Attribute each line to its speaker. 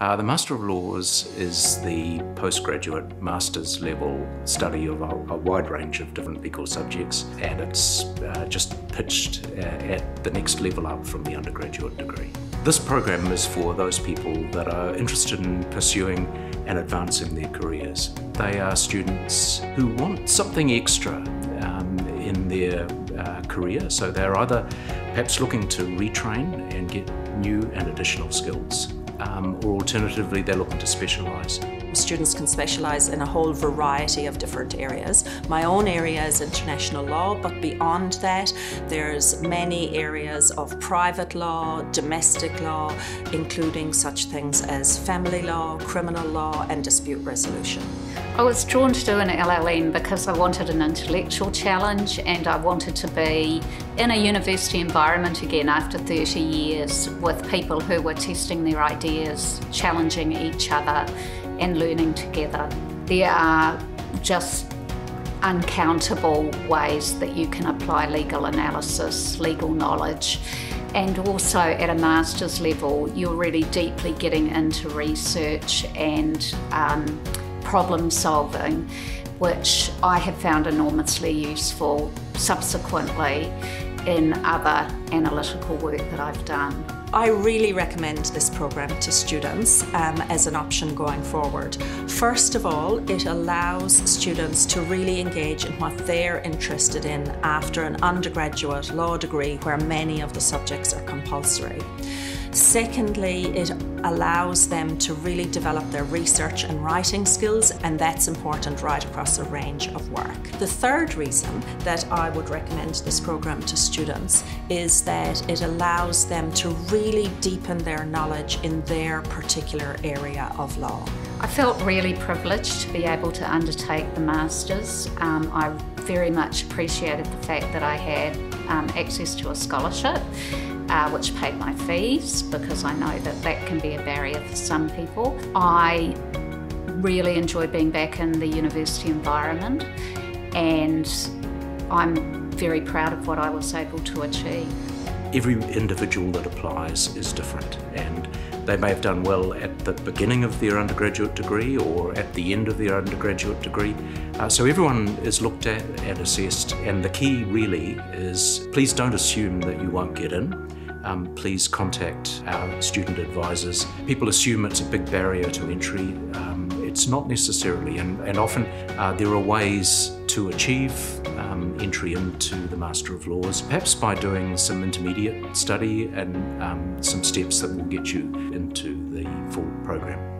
Speaker 1: Uh, the Master of Laws is the postgraduate master's level study of a, a wide range of different legal subjects, and it's uh, just pitched uh, at the next level up from the undergraduate degree. This program is for those people that are interested in pursuing and advancing their careers. They are students who want something extra um, in their uh, career, so they're either perhaps looking to retrain and get new and additional skills um, or alternatively they're looking to specialise.
Speaker 2: Students can specialise in a whole variety of different areas. My own area is international law, but beyond that, there's many areas of private law, domestic law, including such things as family law, criminal law, and dispute resolution.
Speaker 3: I was drawn to do an LLM because I wanted an intellectual challenge and I wanted to be in a university environment again after 30 years with people who were testing their ideas, challenging each other and learning together. There are just uncountable ways that you can apply legal analysis, legal knowledge and also at a master's level you're really deeply getting into research and um, problem solving, which I have found enormously useful subsequently in other analytical work that I've done.
Speaker 2: I really recommend this program to students um, as an option going forward. First of all, it allows students to really engage in what they're interested in after an undergraduate law degree where many of the subjects are compulsory. Secondly, it allows them to really develop their research and writing skills, and that's important right across a range of work. The third reason that I would recommend this program to students is that it allows them to really deepen their knowledge in their particular area of law.
Speaker 3: I felt really privileged to be able to undertake the Masters. Um, I very much appreciated the fact that I had um, access to a scholarship uh, which paid my fees because I know that that can be a barrier for some people. I really enjoyed being back in the university environment and I'm very proud of what I was able to achieve.
Speaker 1: Every individual that applies is different and they may have done well at the beginning of their undergraduate degree or at the end of their undergraduate degree. Uh, so everyone is looked at and assessed and the key really is please don't assume that you won't get in um, please contact our student advisors. People assume it's a big barrier to entry. Um, it's not necessarily, and, and often uh, there are ways to achieve um, entry into the Master of Laws, perhaps by doing some intermediate study and um, some steps that will get you into the full program.